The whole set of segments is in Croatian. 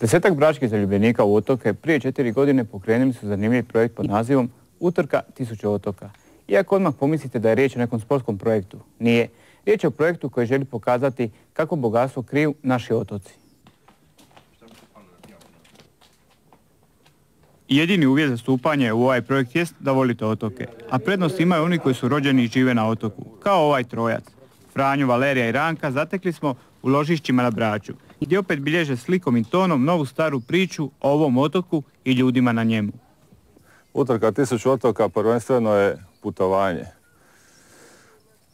Desetak bračkih zaljubljenika u otoke prije četiri godine pokrenuli su zanimljiv projekt pod nazivom Utrka tisuće otoka. Iako odmah pomislite da je riječ o nekom sportskom projektu, nije. Riječ je o projektu koji želi pokazati kako bogatstvo kriju naši otoci. Jedini uvjet za stupanje u ovaj projekt jest da volite otoke, a prednost imaju oni koji su rođeni i žive na otoku, kao ovaj trojac. Franju, Valerija i Ranka zatekli smo u ložišćima na Braću, gdje opet bilježe slikom i tonom novu staru priču o ovom otoku i ljudima na njemu. Utrka tisuću otoka prvenstveno je putovanje.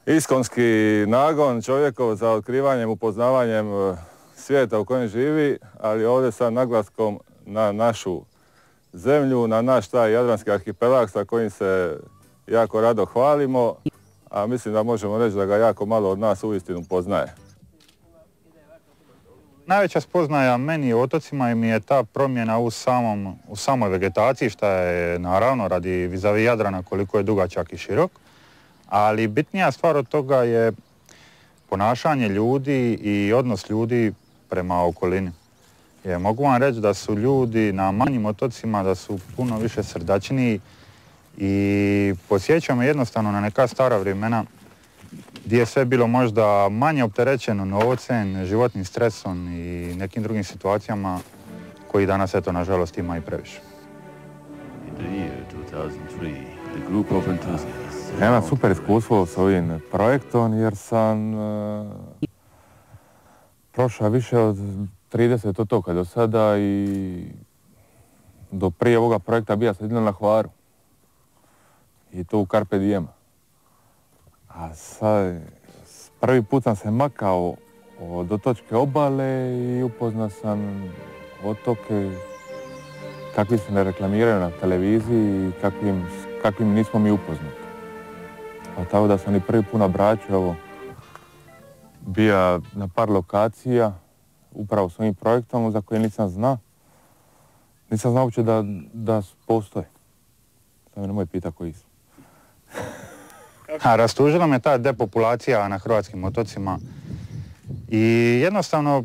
Iskonski nagon čovjekov za otkrivanjem, upoznavanjem e, svijeta u kojem živi, ali ovdje sa naglaskom na našu zemlju, na naš taj Jadranski arhipelag sa kojim se jako rado hvalimo, a mislim da možemo reći da ga jako malo od nas uistinu poznaje. Najveća spoznaja meni u otocima mi je ta promjena u, samom, u samoj vegetaciji, što je naravno radi vizavi Jadrana koliko je dugačak i širok, ali bitnija stvar od toga je ponašanje ljudi i odnos ljudi prema okolini. Je, mogu vam reći da su ljudi na manjim otocima da su puno više srdačniji i posjećamo jednostavno na neka stara vremena gdje je sve bilo možda manje opterećeno novcem, životnim stresom i nekim drugim situacijama koji danas eto nažalost ima i previše. Imam super iskustvo s ovim projektom jer sam uh, prošao više od 30 otoka do sada i do prije ovoga projekta bija sam na Hvaru. I to u Carpe Diema. A sad, prvi put sam se makao od otočke obale i upoznao sam otoke kakvi se ne reklamiraju na televiziji i kakvim, kakvim nismo mi upoznati. Pa tako da sam i prvi put na Braću, evo, bija na par lokacija, upravo s ovim projektom za koje nisam znao. Nisam znao uopće da, da postoje. Samo nemoj pita koji su. A rastužila me ta depopulacija na hrvatskim otocima. I jednostavno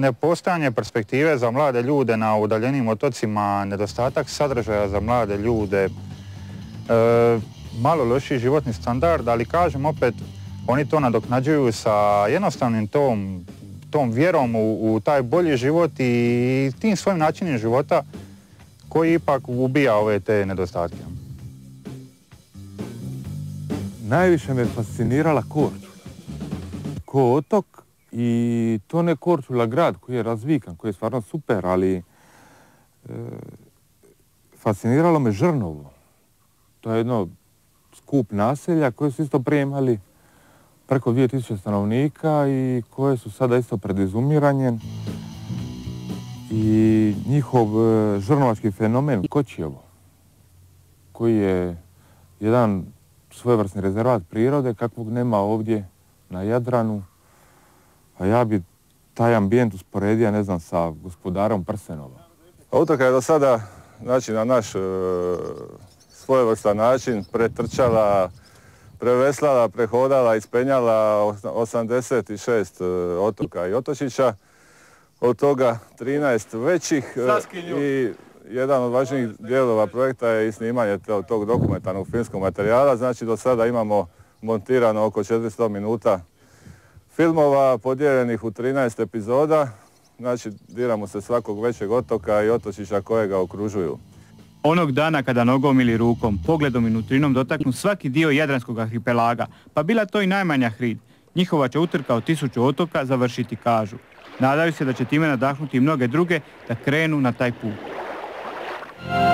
nepostojanje perspektive za mlade ljude na udaljenim otocima, nedostatak sadržaja za mlade ljude, e, malo loši životni standard, ali kažem opet, oni to nadoknađuju sa jednostavnim tom, tom vjerom u, u taj bolji život i tim svojim načinom života koji ipak ubija ove te nedostatke najviše me fascinirala Korčula. Ko otok i to ne Korčula grad koji je razvikan, koji je stvarno super, ali e, fasciniralo me Žrnovo. To je jedno skup naselja koje su isto prije imali preko 2000 stanovnika i koje su sada isto pred izumiranjem. I njihov e, žrnovački fenomen Kočijevo, koji je jedan svojevrsni rezervat prirode kakvog nema ovdje na Jadranu. A ja bi taj ambijent usporedio, ne znam, sa gospodarom Prsenova. Otoka je do sada, znači na naš e, svojevrstan način pretrčala, preveslala, prehodala, ispenjala 86 e, otoka i otočića. Od toga 13 većih e, i jedan od važnijih dijelova projekta je i snimanje tog dokumentarnog filmskog materijala. Znači do sada imamo montirano oko 400 minuta filmova podijeljenih u 13 epizoda. Znači diramo se svakog većeg otoka i otočića koje ga okružuju. Onog dana kada nogom ili rukom, pogledom i nutrinom dotaknu svaki dio Jadranskog arhipelaga, pa bila to i najmanja hrid, njihova će utrka od tisuću otoka završiti kažu. Nadaju se da će time nadahnuti mnoge druge da krenu na taj put. Yeah.